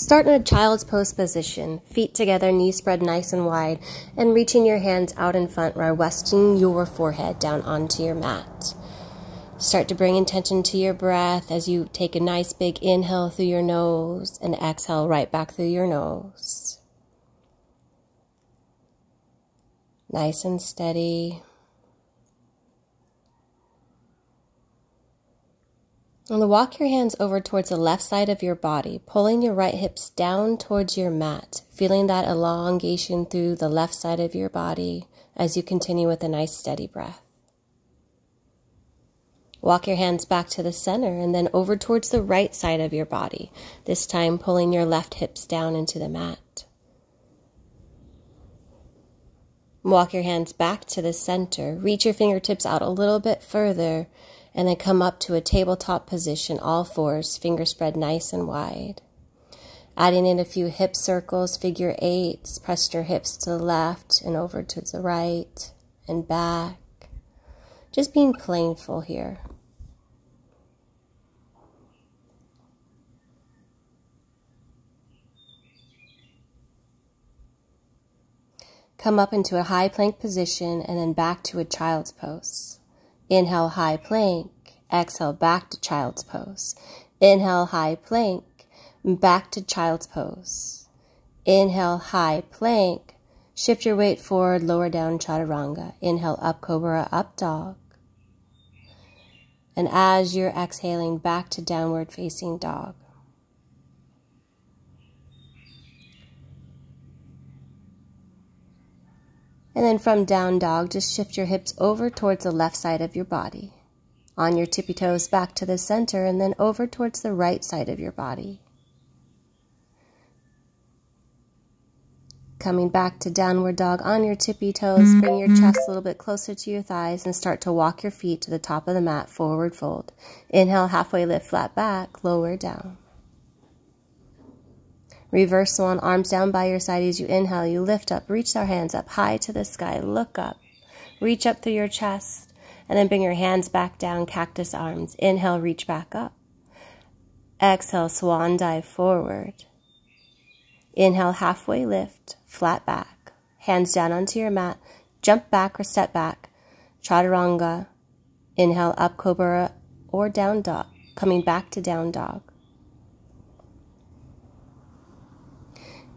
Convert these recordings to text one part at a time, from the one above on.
Start in a child's pose position, feet together, knees spread nice and wide, and reaching your hands out in front while resting your forehead down onto your mat. Start to bring intention to your breath as you take a nice big inhale through your nose and exhale right back through your nose. Nice and steady. And walk your hands over towards the left side of your body, pulling your right hips down towards your mat, feeling that elongation through the left side of your body as you continue with a nice steady breath. Walk your hands back to the center and then over towards the right side of your body, this time pulling your left hips down into the mat. Walk your hands back to the center. Reach your fingertips out a little bit further and then come up to a tabletop position, all fours, fingers spread nice and wide. Adding in a few hip circles, figure eights, press your hips to the left and over to the right and back. Just being playful here. Come up into a high plank position and then back to a child's pose. Inhale, high plank. Exhale, back to child's pose. Inhale, high plank. Back to child's pose. Inhale, high plank. Shift your weight forward, lower down, chaturanga. Inhale, up cobra, up dog. And as you're exhaling, back to downward facing dog. And then from down dog, just shift your hips over towards the left side of your body. On your tippy toes back to the center and then over towards the right side of your body. Coming back to downward dog on your tippy toes, bring your chest a little bit closer to your thighs and start to walk your feet to the top of the mat, forward fold. Inhale, halfway lift, flat back, lower down. Reverse swan, arms down by your side as you inhale. You lift up, reach our hands up high to the sky. Look up, reach up through your chest, and then bring your hands back down, cactus arms. Inhale, reach back up. Exhale, swan dive forward. Inhale, halfway lift, flat back. Hands down onto your mat. Jump back or step back. Chaturanga. Inhale, up cobra or down dog. Coming back to down dog.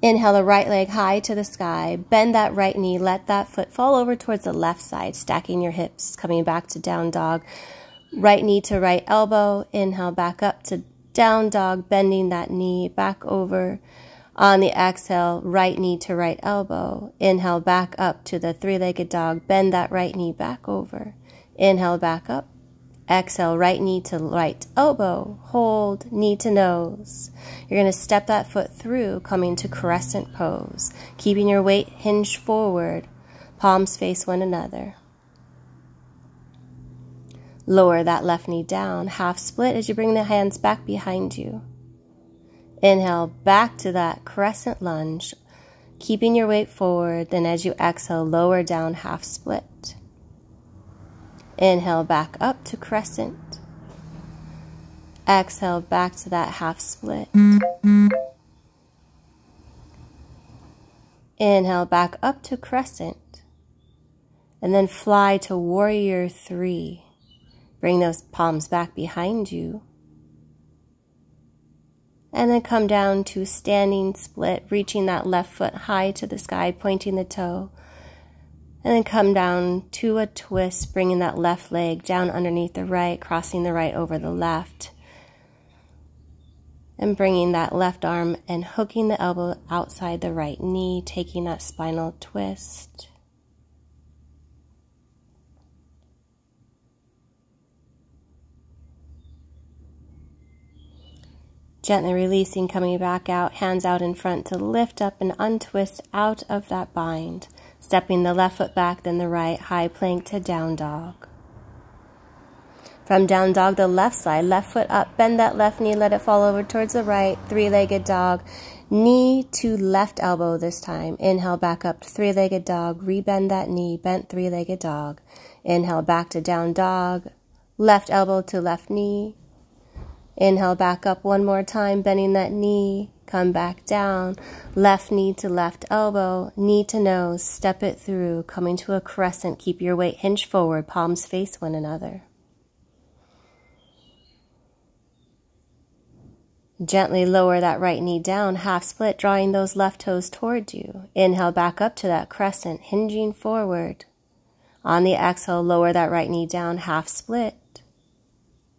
Inhale the right leg high to the sky. Bend that right knee. Let that foot fall over towards the left side, stacking your hips, coming back to down dog. Right knee to right elbow. Inhale back up to down dog, bending that knee back over. On the exhale, right knee to right elbow. Inhale back up to the three legged dog. Bend that right knee back over. Inhale back up. Exhale, right knee to right elbow. Hold, knee to nose. You're going to step that foot through, coming to crescent pose, keeping your weight hinged forward, palms face one another. Lower that left knee down, half split as you bring the hands back behind you. Inhale back to that crescent lunge, keeping your weight forward. Then as you exhale, lower down, half split. Inhale back up to crescent. Exhale back to that half split. Inhale back up to crescent. And then fly to warrior three. Bring those palms back behind you. And then come down to standing split, reaching that left foot high to the sky, pointing the toe. And then come down to a twist, bringing that left leg down underneath the right, crossing the right over the left. And bringing that left arm and hooking the elbow outside the right knee, taking that spinal twist. Gently releasing, coming back out, hands out in front to lift up and untwist out of that bind. Stepping the left foot back, then the right, high plank to down dog. From down dog, the left side, left foot up, bend that left knee, let it fall over towards the right, three legged dog. Knee to left elbow this time. Inhale back up to three legged dog, rebend that knee, bent three legged dog. Inhale back to down dog, left elbow to left knee. Inhale back up one more time, bending that knee. Come back down. Left knee to left elbow, knee to nose. Step it through, coming to a crescent. Keep your weight hinged forward, palms face one another. Gently lower that right knee down, half split, drawing those left toes towards you. Inhale back up to that crescent, hinging forward. On the exhale, lower that right knee down, half split.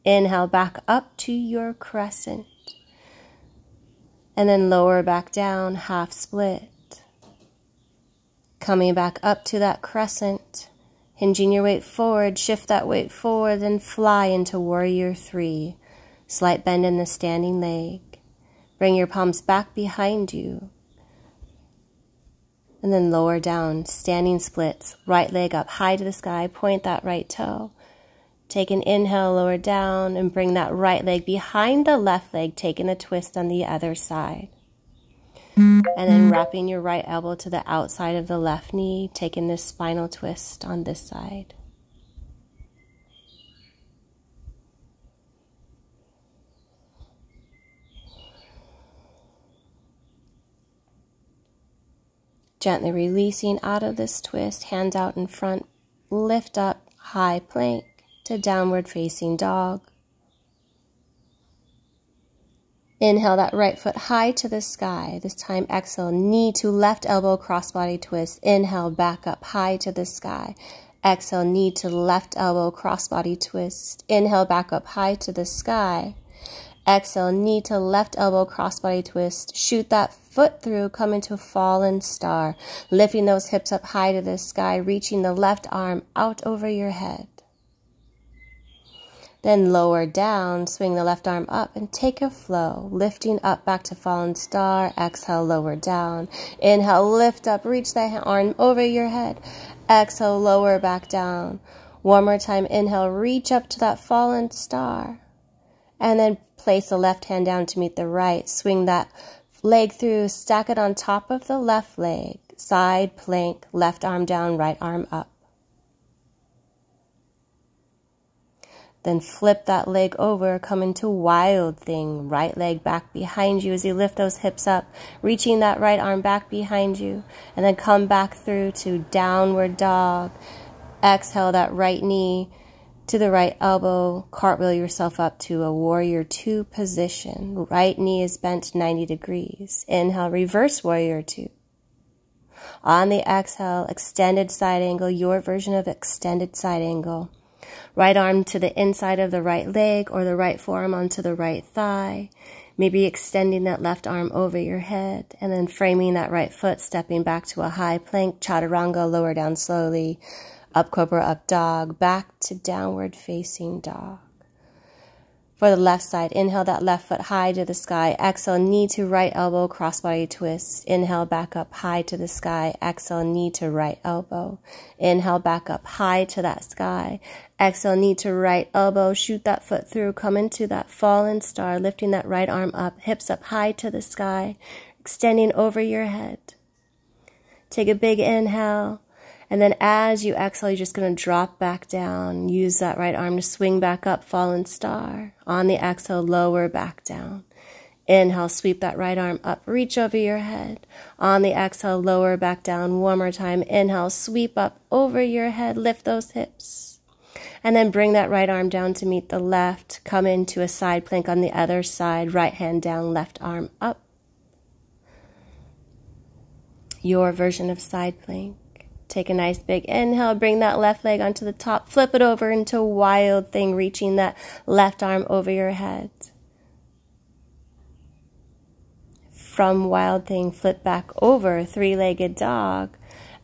Inhale back up to your crescent. And then lower back down, half split. Coming back up to that crescent. Hinging your weight forward, shift that weight forward, and fly into warrior three. Slight bend in the standing leg. Bring your palms back behind you. And then lower down, standing splits. Right leg up high to the sky. Point that right toe. Take an inhale, lower down, and bring that right leg behind the left leg, taking a twist on the other side. And then wrapping your right elbow to the outside of the left knee, taking this spinal twist on this side. Gently releasing out of this twist, hands out in front, lift up, high plank to downward facing dog. Inhale that right foot high to the sky. This time exhale, knee to left elbow, crossbody twist. Inhale, back up high to the sky. Exhale, knee to left elbow, crossbody twist. Inhale, back up high to the sky. Exhale, knee to left elbow, crossbody twist. Shoot that foot through, come into a fallen star. Lifting those hips up high to the sky, reaching the left arm out over your head. Then lower down, swing the left arm up and take a flow, lifting up back to fallen star. Exhale, lower down. Inhale, lift up, reach that arm over your head. Exhale, lower back down. One more time, inhale, reach up to that fallen star. And then place the left hand down to meet the right. Swing that leg through, stack it on top of the left leg. Side plank, left arm down, right arm up. Then flip that leg over, come into wild thing. Right leg back behind you as you lift those hips up, reaching that right arm back behind you. And then come back through to downward dog. Exhale that right knee to the right elbow. Cartwheel yourself up to a warrior two position. Right knee is bent 90 degrees. Inhale, reverse warrior two. On the exhale, extended side angle, your version of extended side angle. Right arm to the inside of the right leg or the right forearm onto the right thigh. Maybe extending that left arm over your head and then framing that right foot, stepping back to a high plank, chaturanga, lower down slowly, up cobra, up dog, back to downward facing dog. For the left side, inhale that left foot high to the sky. Exhale, knee to right elbow, crossbody twist. Inhale, back up high to the sky. Exhale, knee to right elbow. Inhale, back up high to that sky. Exhale, knee to right elbow. Shoot that foot through. Come into that fallen star, lifting that right arm up, hips up high to the sky, extending over your head. Take a big inhale. And then as you exhale, you're just going to drop back down. Use that right arm to swing back up, fallen star. On the exhale, lower back down. Inhale, sweep that right arm up, reach over your head. On the exhale, lower back down. One more time. Inhale, sweep up over your head, lift those hips. And then bring that right arm down to meet the left. Come into a side plank on the other side. Right hand down, left arm up. Your version of side plank. Take a nice big inhale, bring that left leg onto the top, flip it over into a wild thing, reaching that left arm over your head. From wild thing, flip back over, three legged dog.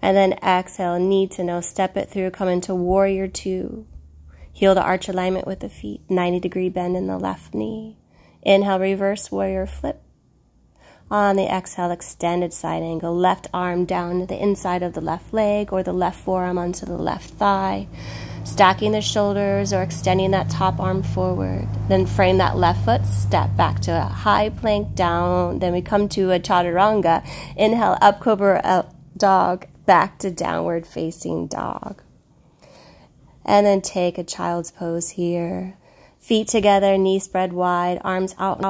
And then exhale, knee to nose, step it through, come into warrior two. Heel to arch alignment with the feet, 90 degree bend in the left knee. Inhale, reverse warrior flip. On the exhale, extended side angle, left arm down to the inside of the left leg or the left forearm onto the left thigh. Stacking the shoulders or extending that top arm forward. Then frame that left foot, step back to a high plank down. Then we come to a chaturanga. Inhale, up cobra dog, back to downward facing dog. And then take a child's pose here. Feet together, knees spread wide, arms out, out